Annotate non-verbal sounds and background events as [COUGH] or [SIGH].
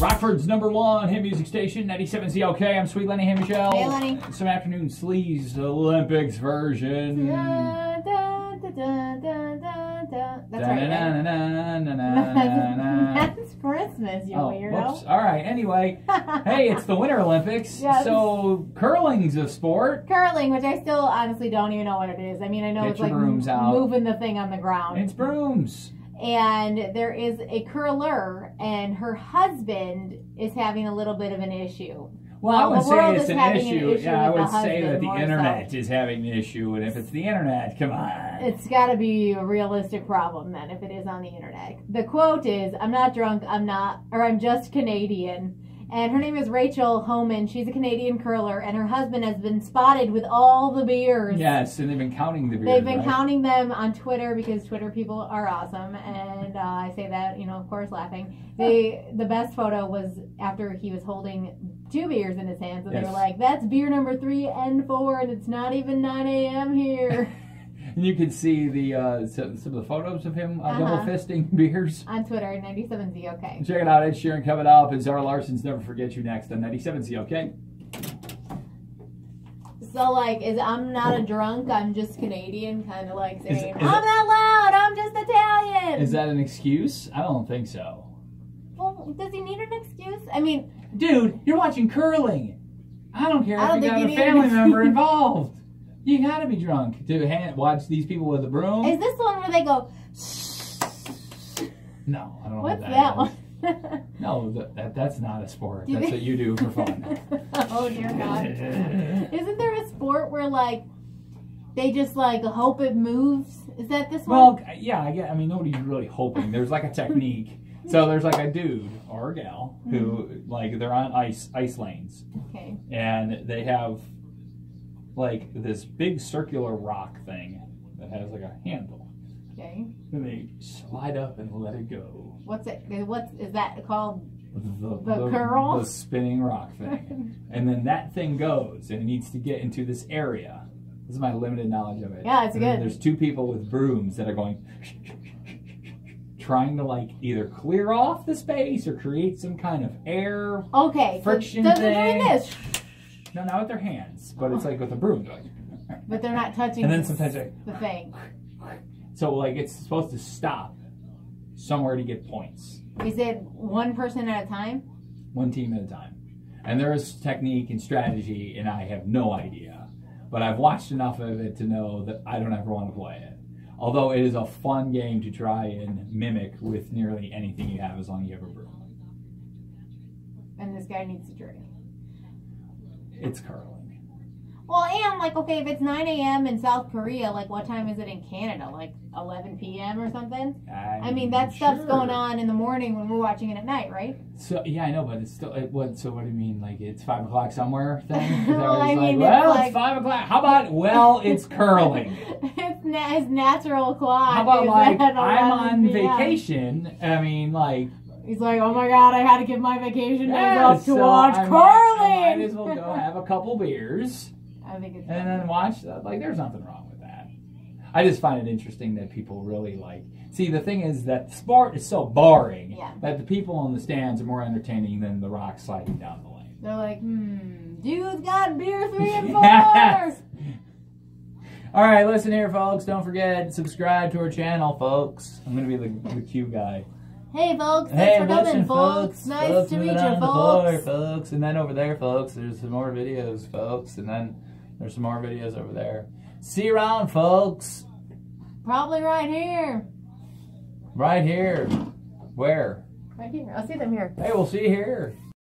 Rockford's number one hit music station, 97 ZOK. I'm Sweet Lenny. Hey, Michelle. Hey, Lenny. Some afternoon sleaze Olympics version. Da, da, da. That's right. right? [LAUGHS] That's Christmas, you Oh, weirdo. whoops. All right. Anyway, [LAUGHS] hey, it's the Winter Olympics. Yes. So curling's a sport. Curling, which I still honestly don't even know what it is. I mean, I know Get it's like brooms out. moving the thing on the ground. It's brooms. And there is a curler, and her husband is having a little bit of an issue. Well, I would the world say it's is an having an issue. issue Yeah, I would say that the more so. internet is having an issue, and if it's the internet, come on. It's got to be a realistic problem then if it is on the internet. The quote is, "I'm not drunk. I'm not, or I'm just Canadian." And her name is Rachel Homan. She's a Canadian curler, and her husband has been spotted with all the beers. yes, and they've been counting the beers. They've been right? counting them on Twitter because Twitter people are awesome, and uh, I say that, you know, of course, laughing. They the best photo was after he was holding two beers in his hands, and they were like, "That's beer number three and four, and it's not even nine a.m. here." [LAUGHS] And you can see the uh, some, some of the photos of him uh, Uh-huh. double fisting [LAUGHS] beers. on Twitter, ninety seven Z. Okay. Check it out. Ed Sheeran coming up, and Zara Larsson's Never Forget You next on 97 ZOK. So like, is I'm not a drunk, I'm just Canadian, kind of like saying, is I'm it- not loud, I'm just Italian. Is that an excuse? I don't think so. Well, does he need an excuse? I mean, Dude, you're watching curling. I don't care I don't if you got a family member involved. You gotta be drunk to hand, watch these people with a broom. is this one where they go? no, I don't know What's what that is. one? No, that, that that's not a sport. That's what you do for fun. [LAUGHS] oh dear God! [LAUGHS] Isn't there a sport where like they just like hope it moves? Is that this well, one? Well, yeah, I get. I mean, nobody's really hoping. There's like a [LAUGHS] technique. So there's like a dude or a gal who mm-hmm. like they're on ice ice lanes Okay. and they have like this big circular rock thing that has like a handle. Okay. And they slide up and let it go. What's it? What's is that called? The, The curl? the spinning rock thing. [LAUGHS] and then that thing goes and it needs to get into this area. This is my limited knowledge of it. Yeah, it's And good. There's two people with brooms that are going trying to like either clear off the space or create some kind of air. Okay. Friction so, so thing. doing this, No, not with their hands, but it's like with a broom [LAUGHS] but they're not touching. And then the- sometimes they the thing. [LAUGHS] so like it's supposed to stop somewhere to get points. Is it one person at a time? one team at a time. And there is technique and strategy, and I have no idea. But I've watched enough of it to know that I don't ever want to play it. Although it is a fun game to try and mimic with nearly anything you have as long as you have a broom. And this guy needs to drink. It's curling. Well, and like, okay, if it's 9 a.m. in South Korea, like, what time is it in Canada? Like 11 p.m. or something? I mean, that stuff's going on in the morning when we're watching it at night, right? So yeah, I know, but it's still it, what? So what do you mean? Like it's five o'clock somewhere? [LAUGHS] Thing? Well, it's I mean, like, well, it's it's five o'clock. How about well, it's curling. [LAUGHS] it's na- his natural clock. How about like [LAUGHS] I'm on vacation? I mean, like He's like, oh my god, I had to give my vacation days off to so watch I curling. Might, I might as well go have a couple beers [LAUGHS] I think it's and then watch. that. Like, there's nothing wrong with that. I just find it interesting that people really like. See, the thing is that sport is so boring Yeah. that the people in the stands are more entertaining than the rock sliding down the lane. They're like, hmm, dude's got beer [LAUGHS] three and four. Yes. All right, listen here, folks. Don't forget subscribe to our channel, folks. I'm gonna be the, the cue guy. Hey, folks, thanks Hey, for coming, listen, folks. Nice folks, to meet you, on the floor, folks. folks. And then over there, folks, there's some more videos, folks. And then there's some more videos over there. See you around, folks. Probably right here. Right here. Where? Right here. I'll see them here. Hey, we'll see you here.